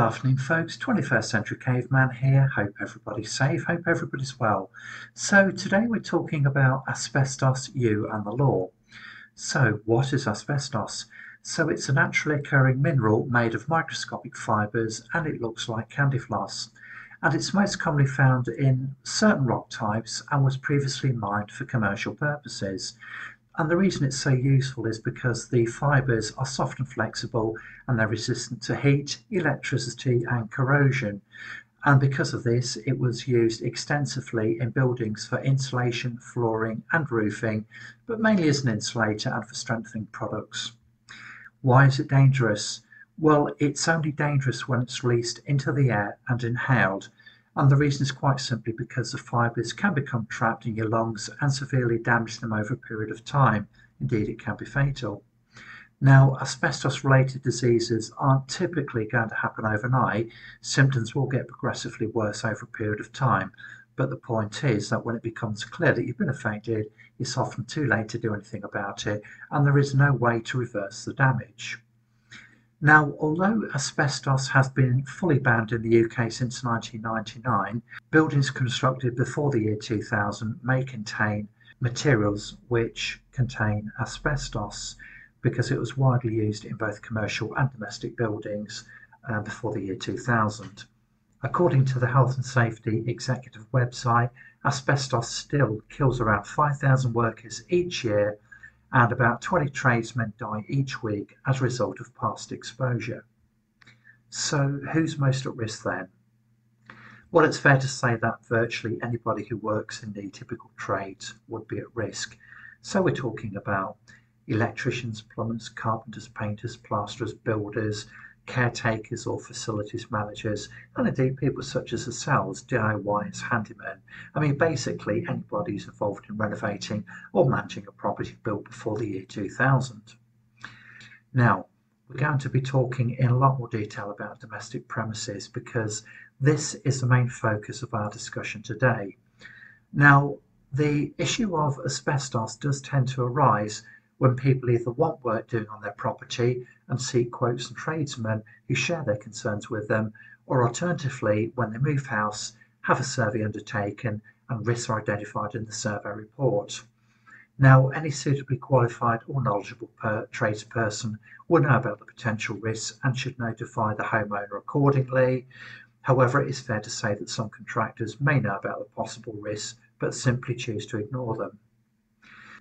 Good afternoon, folks. 21st Century Caveman here. Hope everybody's safe. Hope everybody's well. So, today we're talking about asbestos, you, and the law. So, what is asbestos? So, it's a naturally occurring mineral made of microscopic fibres and it looks like candy floss. And it's most commonly found in certain rock types and was previously mined for commercial purposes. And the reason it's so useful is because the fibres are soft and flexible and they're resistant to heat, electricity and corrosion. And because of this, it was used extensively in buildings for insulation, flooring and roofing, but mainly as an insulator and for strengthening products. Why is it dangerous? Well, it's only dangerous when it's released into the air and inhaled, and the reason is quite simply because the fibres can become trapped in your lungs and severely damage them over a period of time. Indeed, it can be fatal. Now, asbestos related diseases aren't typically going to happen overnight. Symptoms will get progressively worse over a period of time. But the point is that when it becomes clear that you've been affected, it's often too late to do anything about it, and there is no way to reverse the damage. Now, although asbestos has been fully banned in the UK since 1999, buildings constructed before the year 2000 may contain materials which contain asbestos because it was widely used in both commercial and domestic buildings uh, before the year 2000. According to the Health and Safety Executive website, asbestos still kills around 5,000 workers each year and about 20 tradesmen die each week as a result of past exposure. So, who's most at risk then? Well, it's fair to say that virtually anybody who works in the typical trades would be at risk. So, we're talking about electricians, plumbers, carpenters, painters, plasterers, builders, caretakers or facilities managers, and indeed people such as ourselves, DIYers, handymen. I mean, basically anybody who's involved in renovating or managing a property built before the year 2000. Now, we're going to be talking in a lot more detail about domestic premises because this is the main focus of our discussion today. Now, the issue of asbestos does tend to arise when people either want work doing on their property and seek quotes from tradesmen who share their concerns with them, or alternatively, when they move house, have a survey undertaken and risks are identified in the survey report. Now, any suitably qualified or knowledgeable per- tradesperson will know about the potential risks and should notify the homeowner accordingly. However, it is fair to say that some contractors may know about the possible risks but simply choose to ignore them.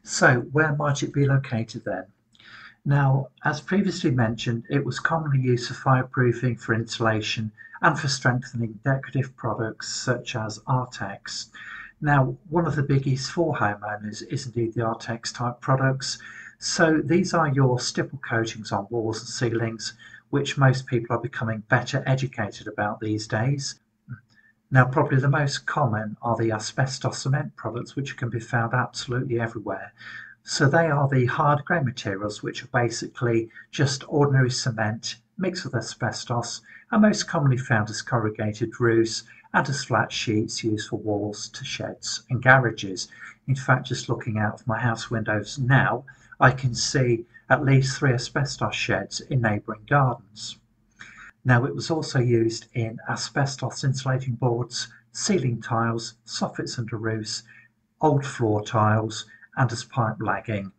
So where might it be located then? Now, as previously mentioned, it was commonly used for fireproofing, for insulation, and for strengthening decorative products such as Artex. Now, one of the biggies for homeowners is indeed the Artex type products. So these are your stipple coatings on walls and ceilings, which most people are becoming better educated about these days. Now, probably the most common are the asbestos cement products, which can be found absolutely everywhere. So they are the hard grey materials, which are basically just ordinary cement mixed with asbestos, and most commonly found as corrugated roofs and as flat sheets used for walls to sheds and garages. In fact, just looking out of my house windows now, I can see at least three asbestos sheds in neighbouring gardens. Now it was also used in asbestos insulating boards, ceiling tiles, soffits under roofs, old floor tiles, and as pipe lagging.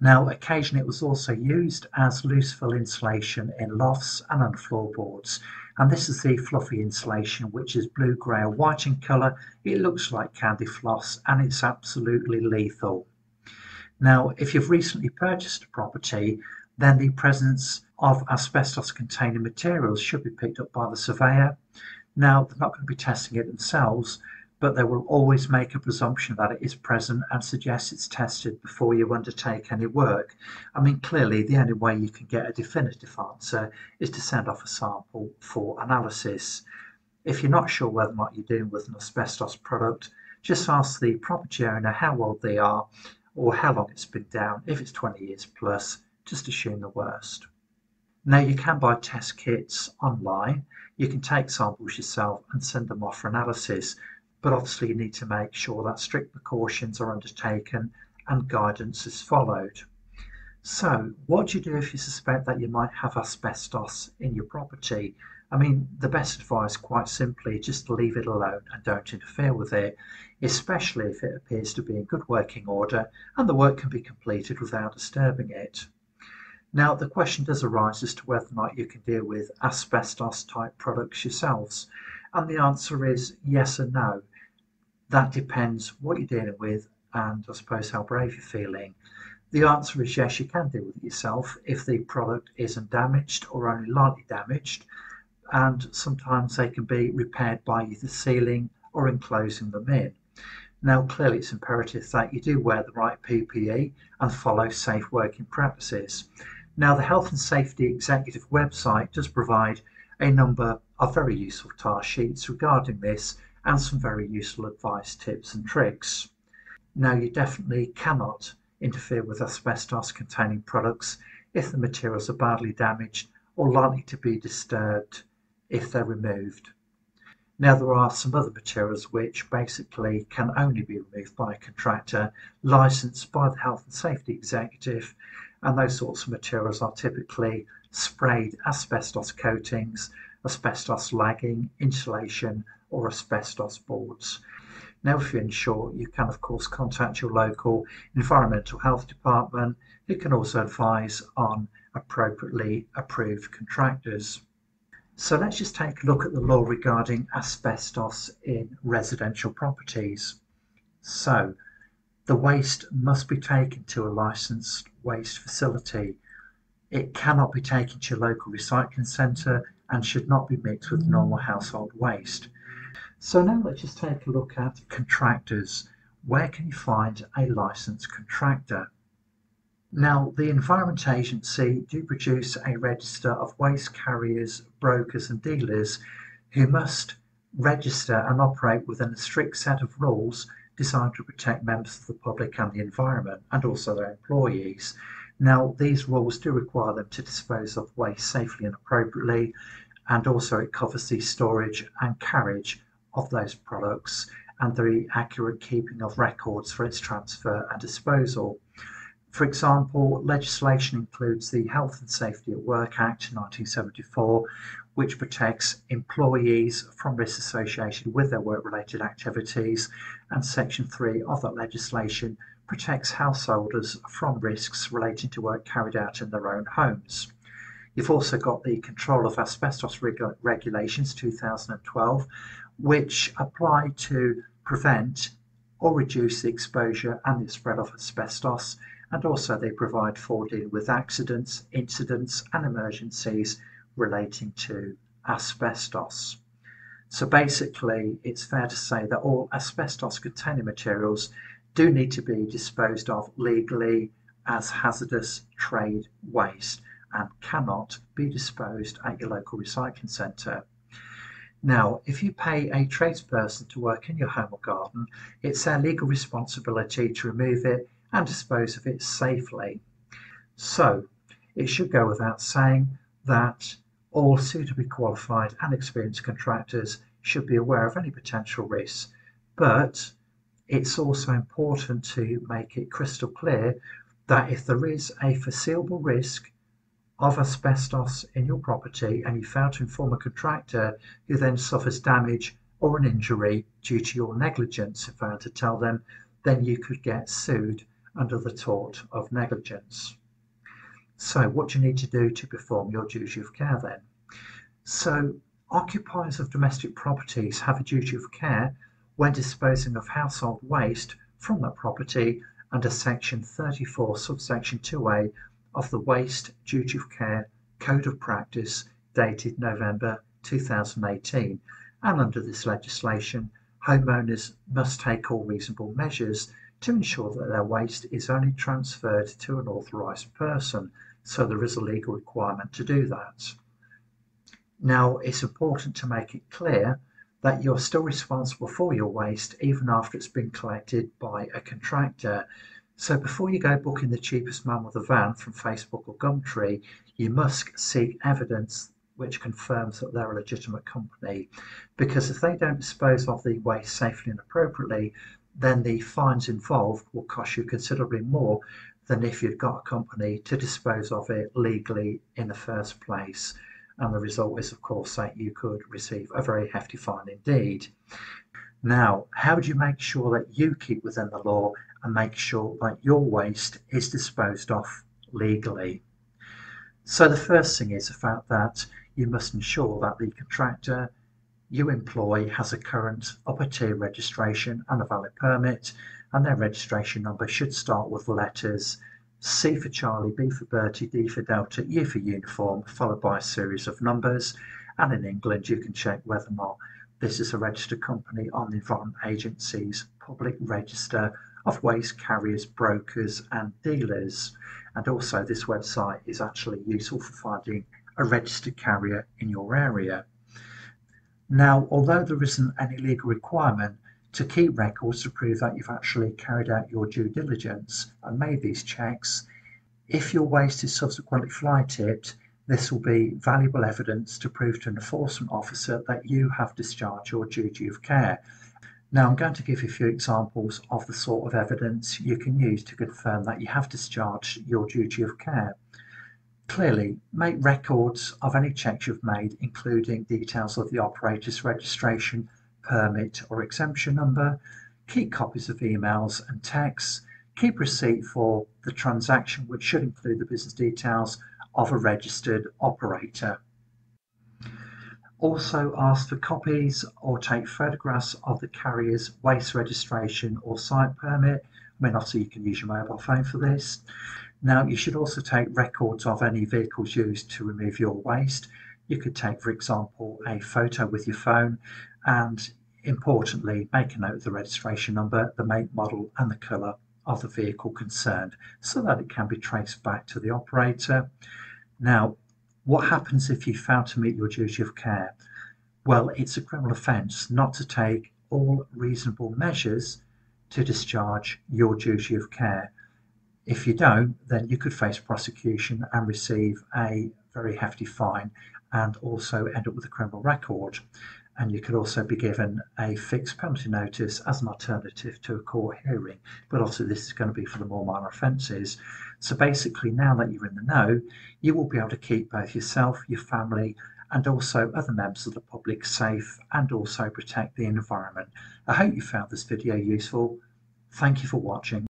Now occasionally it was also used as loose fill insulation in lofts and on floorboards. And this is the fluffy insulation, which is blue, grey, or white in colour. It looks like candy floss and it's absolutely lethal. Now, if you've recently purchased a property, then the presence of asbestos containing materials should be picked up by the surveyor. Now, they're not going to be testing it themselves, but they will always make a presumption that it is present and suggest it's tested before you undertake any work. I mean, clearly, the only way you can get a definitive answer is to send off a sample for analysis. If you're not sure whether or not you're dealing with an asbestos product, just ask the property owner how old they are or how long it's been down. If it's 20 years plus, just assume the worst. Now you can buy test kits online. You can take samples yourself and send them off for analysis, but obviously you need to make sure that strict precautions are undertaken and guidance is followed. So, what do you do if you suspect that you might have asbestos in your property? I mean, the best advice, quite simply, just leave it alone and don't interfere with it, especially if it appears to be in good working order and the work can be completed without disturbing it. Now, the question does arise as to whether or not you can deal with asbestos type products yourselves, and the answer is yes and no. That depends what you're dealing with and I suppose how brave you're feeling. The answer is yes, you can deal with it yourself if the product isn't damaged or only lightly damaged, and sometimes they can be repaired by either sealing or enclosing them in. Now, clearly, it's imperative that you do wear the right PPE and follow safe working practices. Now, the Health and Safety Executive website does provide a number of very useful task sheets regarding this and some very useful advice, tips, and tricks. Now, you definitely cannot interfere with asbestos containing products if the materials are badly damaged or likely to be disturbed if they're removed. Now there are some other materials which basically can only be removed by a contractor licensed by the Health and Safety Executive and those sorts of materials are typically sprayed asbestos coatings, asbestos lagging, insulation or asbestos boards. Now if you're unsure you can of course contact your local environmental health department who can also advise on appropriately approved contractors. So let's just take a look at the law regarding asbestos in residential properties. So the waste must be taken to a licensed waste facility. It cannot be taken to your local recycling centre and should not be mixed with normal household waste. So now let's just take a look at contractors. Where can you find a licensed contractor? Now, the Environment Agency do produce a register of waste carriers, brokers and dealers who must register and operate within a strict set of rules designed to protect members of the public and the environment and also their employees. Now, these rules do require them to dispose of waste safely and appropriately, and also it covers the storage and carriage of those products and the accurate keeping of records for its transfer and disposal. For example, legislation includes the Health and Safety at Work Act 1974, which protects employees from risks associated with their work related activities, and Section 3 of that legislation protects householders from risks relating to work carried out in their own homes. You've also got the Control of Asbestos Reg- Regulations 2012, which apply to prevent or reduce the exposure and the spread of asbestos and also they provide for dealing with accidents, incidents and emergencies relating to asbestos. So basically it's fair to say that all asbestos containing materials do need to be disposed of legally as hazardous trade waste and cannot be disposed at your local recycling centre. Now, if you pay a tradesperson to work in your home or garden, it's their legal responsibility to remove it and dispose of it safely. So, it should go without saying that all suitably qualified and experienced contractors should be aware of any potential risks, but it's also important to make it crystal clear that if there is a foreseeable risk of asbestos in your property and you fail to inform a contractor who then suffers damage or an injury due to your negligence, if I to tell them, then you could get sued under the tort of negligence. So, what do you need to do to perform your duty of care then? So, occupiers of domestic properties have a duty of care when disposing of household waste from that property under section 34 subsection 2a of the Waste Duty of Care Code of Practice dated November 2018 and under this legislation homeowners must take all reasonable measures to ensure that their waste is only transferred to an authorised person, so there is a legal requirement to do that. Now, it's important to make it clear that you're still responsible for your waste even after it's been collected by a contractor. So before you go booking the cheapest man with a van from Facebook or Gumtree, you must seek evidence which confirms that they're a legitimate company. Because if they don't dispose of the waste safely and appropriately, then the fines involved will cost you considerably more than if you'd got a company to dispose of it legally in the first place. and the result is, of course, that you could receive a very hefty fine indeed. Now, how do you make sure that you keep within the law and make sure that your waste is disposed of legally? So, the first thing is the fact that you must ensure that the contractor you employ has a current upper tier registration and a valid permit, and their registration number should start with the letters C for Charlie, B for Bertie, D for Delta, U for Uniform, followed by a series of numbers. And in England, you can check whether or not this is a registered company on the Environment Agency's public register of waste carriers, brokers, and dealers. And also, this website is actually useful for finding a registered carrier in your area. Now, although there isn't any legal requirement to keep records to prove that you've actually carried out your due diligence and made these checks, if your waste is subsequently fly tipped, this will be valuable evidence to prove to an enforcement officer that you have discharged your duty of care. Now I'm going to give you a few examples of the sort of evidence you can use to confirm that you have discharged your duty of care. Clearly, make records of any checks you've made, including details of the operator's registration, permit or exemption number, keep copies of emails and texts, keep receipt for the transaction which should include the business details of a registered operator. Also ask for copies or take photographs of the carrier's waste registration or site permit. I mean, obviously you can use your mobile phone for this. Now, you should also take records of any vehicles used to remove your waste. You could take, for example, a photo with your phone and importantly, make a note of the registration number, the make, model and the colour of the vehicle concerned so that it can be traced back to the operator. Now, what happens if you fail to meet your duty of care? Well, it's a criminal offence not to take all reasonable measures to discharge your duty of care. If you don't, then you could face prosecution and receive a very hefty fine and also end up with a criminal record. And you could also be given a fixed penalty notice as an alternative to a court hearing. But also, this is going to be for the more minor offences. So basically, now that you're in the know, you will be able to keep both yourself, your family, and also other members of the public safe and also protect the environment. I hope you found this video useful. Thank you for watching.